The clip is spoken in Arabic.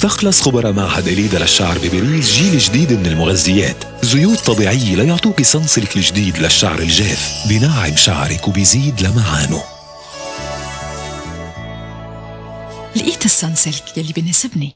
استخلص خبراء معهد إليدا للشعر بباريس جيل جديد من المغذيات. زيوت طبيعية ليعطوك صنصلك الجديد للشعر الجاف. بناعم شعرك وبيزيد لمعانه. لقيت الصنصلك يلي بناسبني